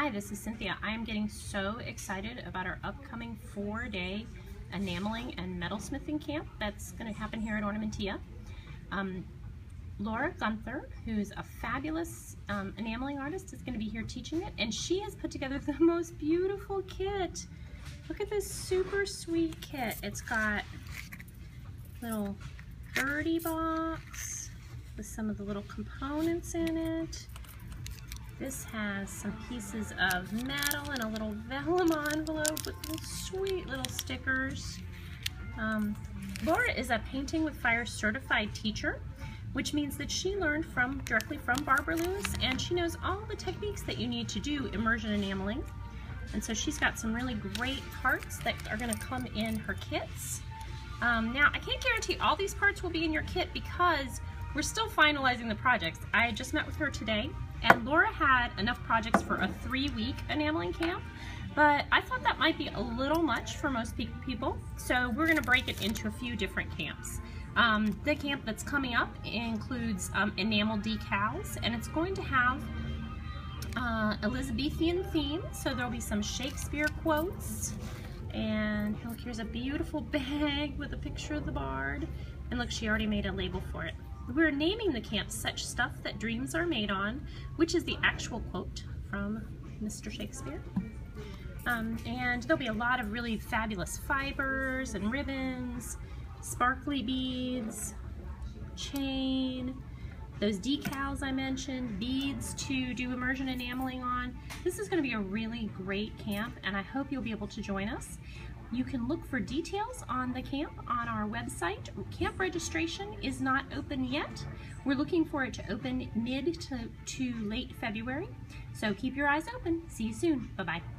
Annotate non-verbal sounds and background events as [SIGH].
Hi, this is Cynthia. I am getting so excited about our upcoming four-day enameling and metalsmithing camp that's going to happen here at Ornamentea. Um, Laura Guenther, who's a fabulous um, enameling artist, is going to be here teaching it, and she has put together the [LAUGHS] most beautiful kit. Look at this super sweet kit. It's got little birdie box with some of the little components in it. This has some pieces of metal and a little vellum envelope with little sweet little stickers. Um, Laura is a Painting with Fire certified teacher, which means that she learned from directly from Barbara Lewis and she knows all the techniques that you need to do immersion enameling. And so she's got some really great parts that are going to come in her kits. Um, now, I can't guarantee all these parts will be in your kit because we're still finalizing the projects. I just met with her today and Laura had enough projects for a three-week enameling camp, but I thought that might be a little much for most people, so we're going to break it into a few different camps. Um, the camp that's coming up includes um, enamel decals, and it's going to have uh, Elizabethan theme, so there'll be some Shakespeare quotes, and look, here's a beautiful [LAUGHS] bag with a picture of the bard, and look, she already made a label for it. We're naming the camp Such Stuff That Dreams Are Made On, which is the actual quote from Mr. Shakespeare. Um, and there'll be a lot of really fabulous fibers and ribbons, sparkly beads, chain, those decals I mentioned, beads to do immersion enameling on. This is going to be a really great camp and I hope you'll be able to join us. You can look for details on the camp on our website. Camp registration is not open yet. We're looking for it to open mid to, to late February. So keep your eyes open. See you soon. Bye-bye.